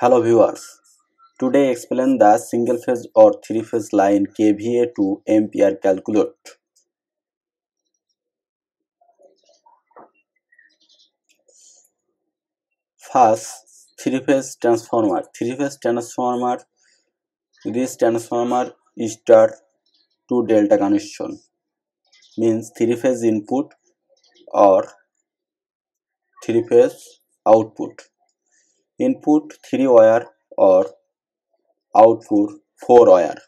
Hello viewers. Today explain the single phase or three phase line KVA to ampere calculate. First, three phase transformer. Three phase transformer. This transformer is start to delta connection means three phase input or three phase output input three wire और output four wire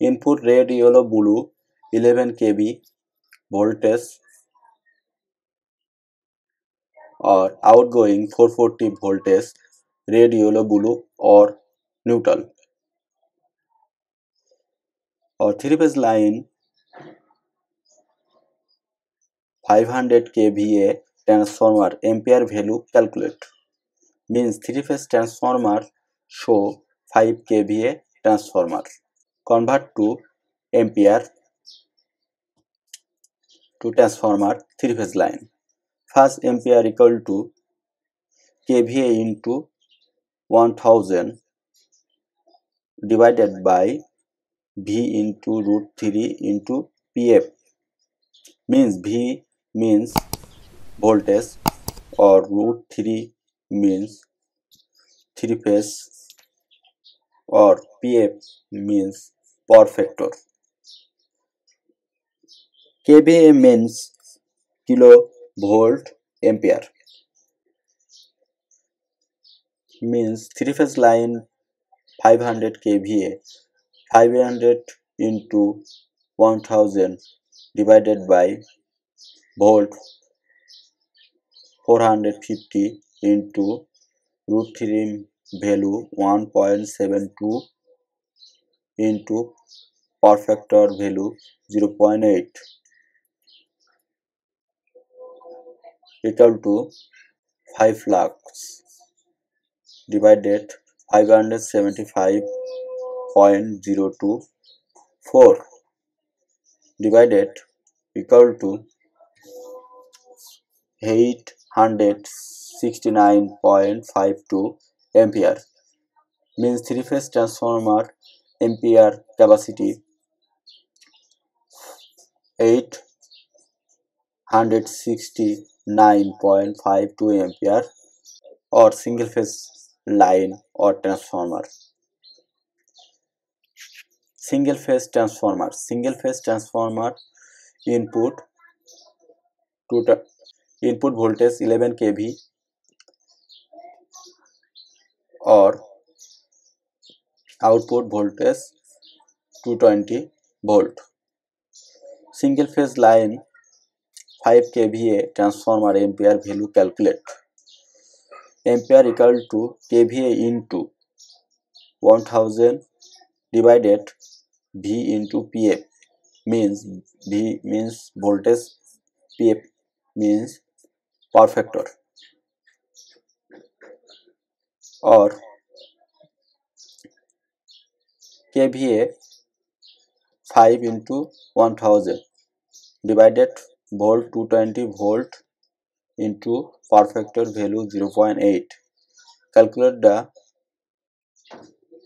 input red yellow blue eleven K V voltage और out going four forty voltage red yellow blue और neutral और three phase line five hundred K 500 A transformer ampere value calculate means three phase transformer show 5 kVA transformer. Convert to ampere to transformer three phase line. First ampere equal to kVA into 1000 divided by V into root 3 into PF means V means voltage or root 3 means three phase or PF means power factor. kVA means kilovolt ampere means three phase line 500 kVA 500 into 1000 divided by volt 450 into root 3 value 1.72 into power factor value 0.8 equal to 5 lakhs divided 575.024 divided equal to 800 hundred sixty nine three phase transformer ampere capacity eight hundred और single phase line और transformer single phase transformer single phase transformer input input voltage 11 K V और output voltage 220 volt. Single phase line five K V A transformer ampere value calculate. Ampere equal to K V A into divided V into P F means V means voltage P F means power factor और K V A five into one thousand divided volt two twenty volt into power factor value zero point eight calculate the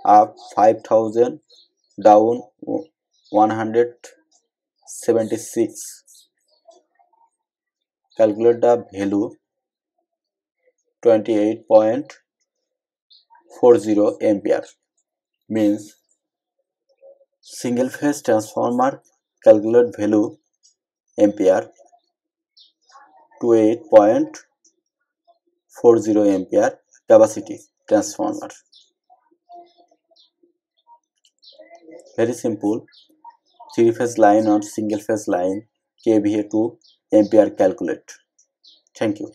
आप five thousand down one hundred seventy six calculate the value 28. 40 ampere means single phase transformer calculate value ampere to 8.40 ampere capacity transformer very simple three phase line or single phase line kVA to ampere calculate. Thank you